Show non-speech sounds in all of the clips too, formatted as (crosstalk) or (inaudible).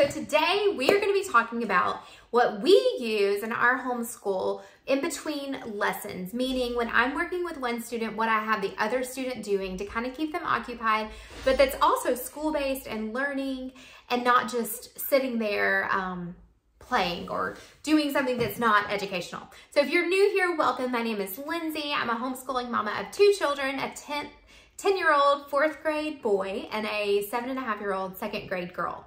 So today we are going to be talking about what we use in our homeschool in between lessons, meaning when I'm working with one student, what I have the other student doing to kind of keep them occupied, but that's also school-based and learning and not just sitting there um, playing or doing something that's not educational. So if you're new here, welcome. My name is Lindsay. I'm a homeschooling mama of two children, a 10, 10 year old fourth grade boy and a seven and a half year old second grade girl.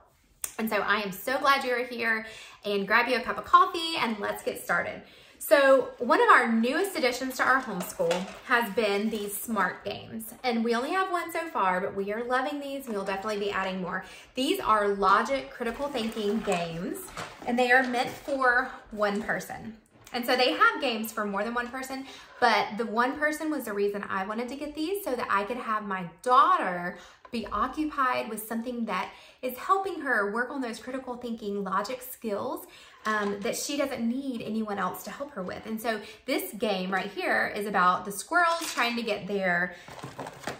And so I am so glad you're here and grab you a cup of coffee and let's get started. So one of our newest additions to our homeschool has been these smart games. And we only have one so far, but we are loving these. We'll definitely be adding more. These are logic critical thinking games, and they are meant for one person. And so they have games for more than one person, but the one person was the reason I wanted to get these so that I could have my daughter be occupied with something that is helping her work on those critical thinking logic skills um, that she doesn't need anyone else to help her with. And so this game right here is about the squirrels trying to get their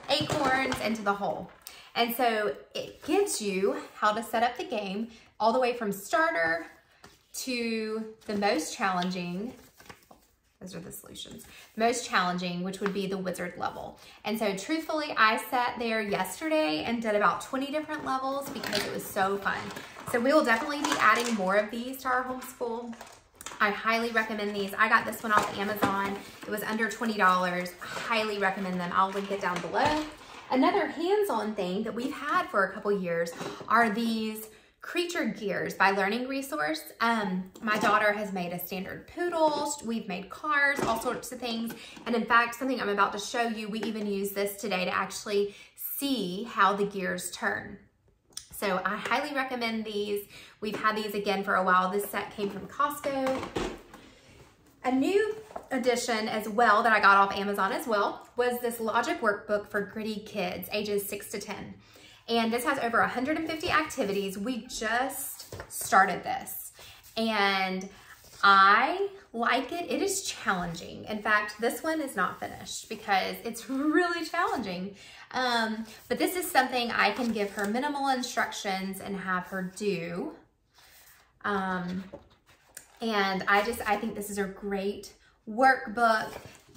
acorns into the hole. And so it gives you how to set up the game all the way from starter to the most challenging those are the solutions. Most challenging, which would be the wizard level. And so truthfully, I sat there yesterday and did about 20 different levels because it was so fun. So we will definitely be adding more of these to our homeschool. I highly recommend these. I got this one off Amazon. It was under $20. I highly recommend them. I'll link it down below. Another hands-on thing that we've had for a couple years are these Creature Gears by Learning Resource. Um, my daughter has made a standard poodle. We've made cars, all sorts of things. And in fact, something I'm about to show you, we even use this today to actually see how the gears turn. So I highly recommend these. We've had these again for a while. This set came from Costco. A new addition as well that I got off Amazon as well was this Logic Workbook for Gritty Kids, ages 6 to 10. And this has over 150 activities. We just started this and I like it. It is challenging. In fact, this one is not finished because it's (laughs) really challenging. Um, but this is something I can give her minimal instructions and have her do. Um, and I just, I think this is a great workbook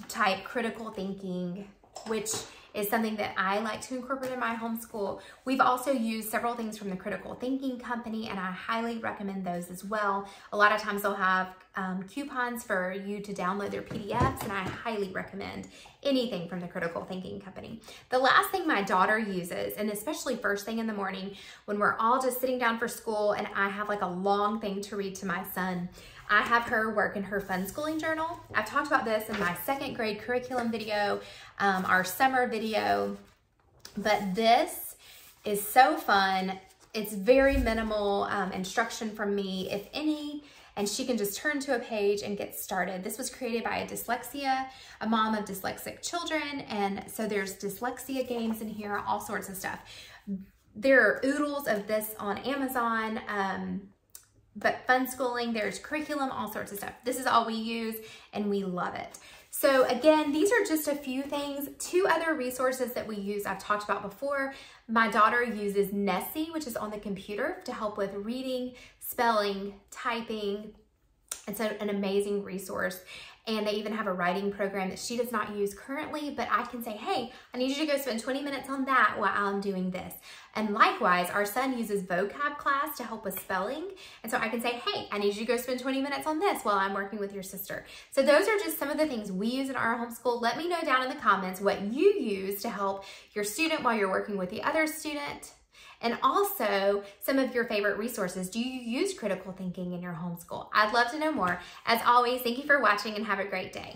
type critical thinking, which is something that I like to incorporate in my homeschool. We've also used several things from the Critical Thinking Company and I highly recommend those as well. A lot of times they'll have um, coupons for you to download their PDFs and I highly recommend anything from the Critical Thinking Company. The last thing my daughter uses, and especially first thing in the morning when we're all just sitting down for school and I have like a long thing to read to my son, I have her work in her fun schooling journal. I've talked about this in my second grade curriculum video, um, our summer video, but this is so fun. It's very minimal um, instruction from me, if any, and she can just turn to a page and get started. This was created by a dyslexia, a mom of dyslexic children, and so there's dyslexia games in here, all sorts of stuff. There are oodles of this on Amazon. Um, but fun schooling, there's curriculum, all sorts of stuff. This is all we use and we love it. So again, these are just a few things. Two other resources that we use I've talked about before. My daughter uses Nessy, which is on the computer to help with reading, spelling, typing. It's an amazing resource. And they even have a writing program that she does not use currently, but I can say, hey, I need you to go spend 20 minutes on that while I'm doing this. And likewise, our son uses vocab class to help with spelling. And so I can say, hey, I need you to go spend 20 minutes on this while I'm working with your sister. So those are just some of the things we use in our homeschool. Let me know down in the comments what you use to help your student while you're working with the other student. And also some of your favorite resources. Do you use critical thinking in your homeschool? I'd love to know more. As always, thank you for watching and have a great day.